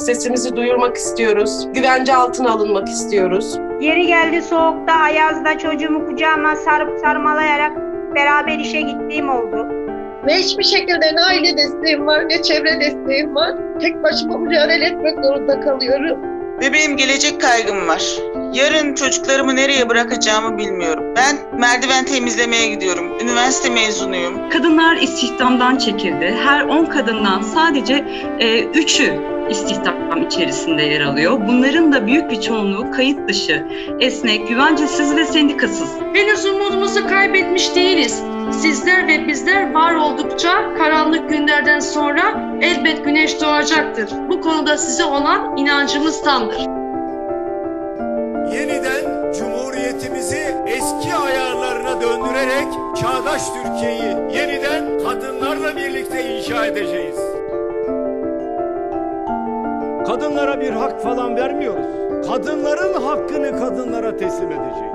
Sesimizi duyurmak istiyoruz. Güvence altına alınmak istiyoruz. Yeri geldi soğukta, ayazda çocuğumu kucağıma sarıp sarmalayarak beraber işe gittiğim oldu. Ve hiçbir şekilde ne aile desteğim var ne çevre desteğim var. Tek başıma mücadele etmek zorunda kalıyorum. Ve benim gelecek kaygım var. Yarın çocuklarımı nereye bırakacağımı bilmiyorum. Ben merdiven temizlemeye gidiyorum. Üniversite mezunuyum. Kadınlar istihdamdan çekildi. Her 10 kadından sadece e, 3'ü istihdam içerisinde yer alıyor. Bunların da büyük bir çoğunluğu kayıt dışı, esnek, güvencesiz ve sendikasız. Henüz umudumuzu kaybetmiş değiliz. Sizler ve bizler var oldukça karanlık günlerden sonra elbet güneş doğacaktır. Bu konuda size olan inancımız tamdır. Yeniden Cumhuriyetimizi eski ayarlarına döndürerek çağdaş Türkiye'yi yeniden kadınlarla birlikte inşa edeceğiz. Kadınlara bir hak falan vermiyoruz. Kadınların hakkını kadınlara teslim edeceğiz.